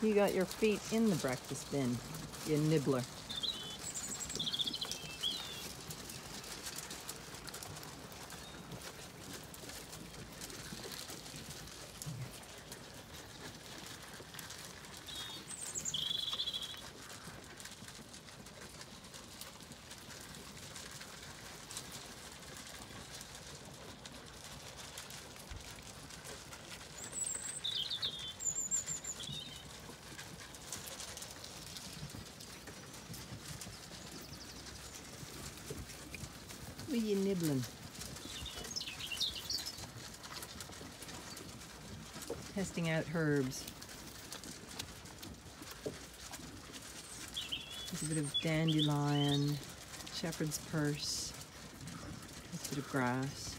You got your feet in the breakfast bin, you nibbler. What are you nibbling? Testing out herbs. There's a bit of dandelion, shepherd's purse, a bit of grass.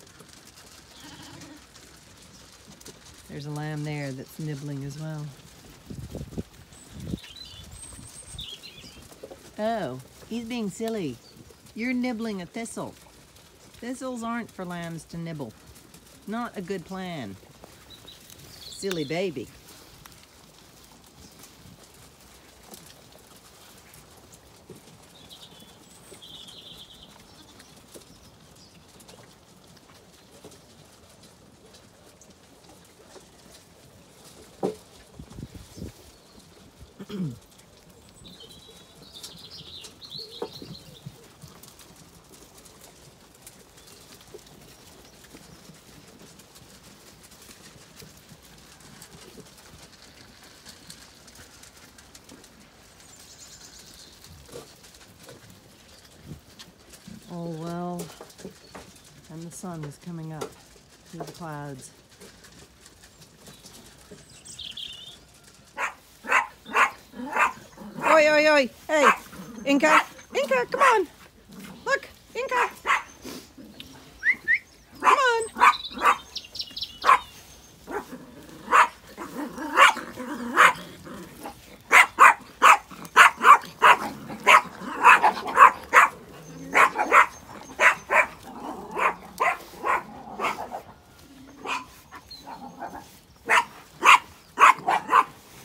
There's a lamb there that's nibbling as well. Oh, he's being silly. You're nibbling a thistle. Thistles aren't for lambs to nibble. Not a good plan. Silly baby. Oh well, and the sun is coming up through the clouds. Oi, oi, oi! Hey, Inca, Inca, come on! Look, Inca! Come on!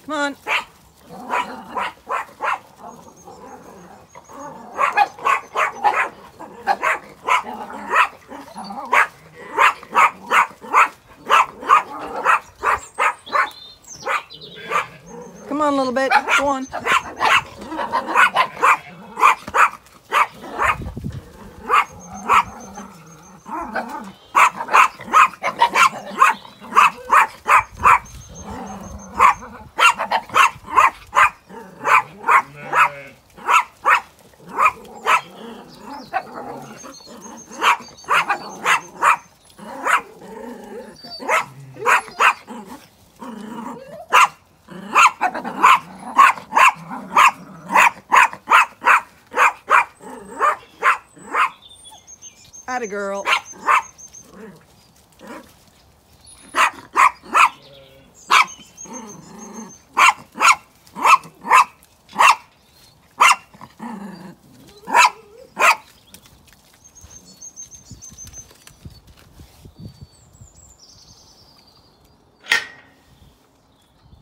Come on! Come on, a little bit. Go on. Atta girl.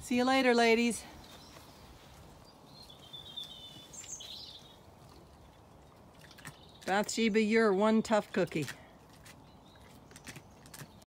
See you later, ladies. Bathsheba, you're one tough cookie.